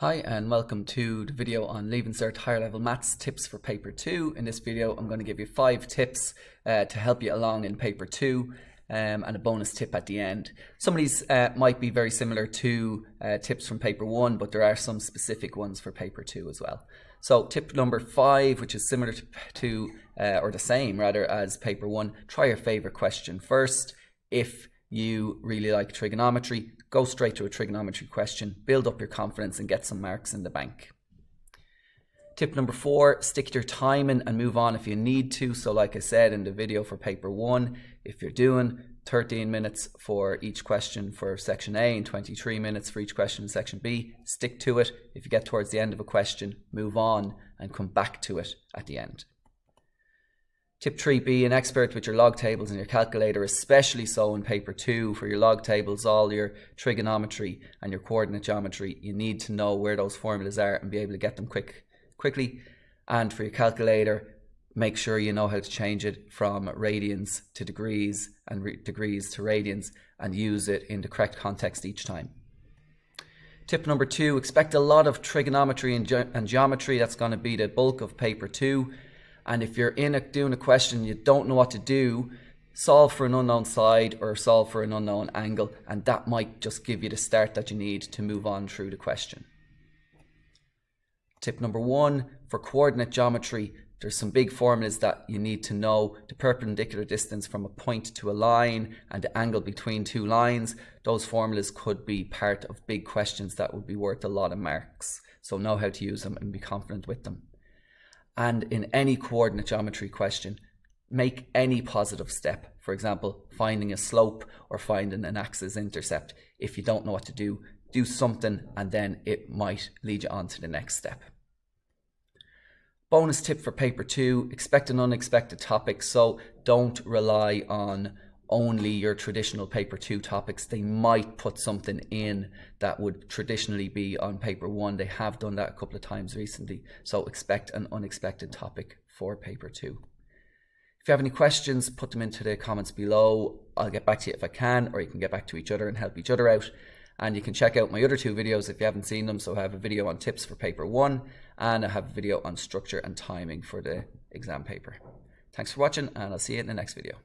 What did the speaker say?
Hi and welcome to the video on Leaving Cert Higher Level Maths Tips for Paper 2. In this video I'm going to give you 5 tips uh, to help you along in Paper 2 um, and a bonus tip at the end. Some of these uh, might be very similar to uh, tips from Paper 1 but there are some specific ones for Paper 2 as well. So tip number 5 which is similar to, to uh, or the same rather as Paper 1, try your favourite question first. If you really like trigonometry, go straight to a trigonometry question, build up your confidence and get some marks in the bank. Tip number four, stick to your timing and move on if you need to. So like I said in the video for paper one, if you're doing 13 minutes for each question for section A and 23 minutes for each question in section B, stick to it. If you get towards the end of a question, move on and come back to it at the end. Tip 3 be an expert with your log tables and your calculator, especially so in paper 2 for your log tables, all your trigonometry and your coordinate geometry. You need to know where those formulas are and be able to get them quick, quickly. And for your calculator, make sure you know how to change it from radians to degrees and degrees to radians and use it in the correct context each time. Tip number two, expect a lot of trigonometry and, ge and geometry. That's going to be the bulk of paper two. And if you're in a, doing a question, you don't know what to do, solve for an unknown side or solve for an unknown angle, and that might just give you the start that you need to move on through the question. Tip number one for coordinate geometry, there's some big formulas that you need to know the perpendicular distance from a point to a line and the angle between two lines. Those formulas could be part of big questions that would be worth a lot of marks. So know how to use them and be confident with them and in any coordinate geometry question, make any positive step. For example, finding a slope or finding an axis intercept. If you don't know what to do, do something and then it might lead you on to the next step. Bonus tip for paper two, expect an unexpected topic. So don't rely on only your traditional paper two topics. They might put something in that would traditionally be on paper one. They have done that a couple of times recently. So expect an unexpected topic for paper two. If you have any questions, put them into the comments below. I'll get back to you if I can, or you can get back to each other and help each other out. And you can check out my other two videos if you haven't seen them. So I have a video on tips for paper one, and I have a video on structure and timing for the exam paper. Thanks for watching, and I'll see you in the next video.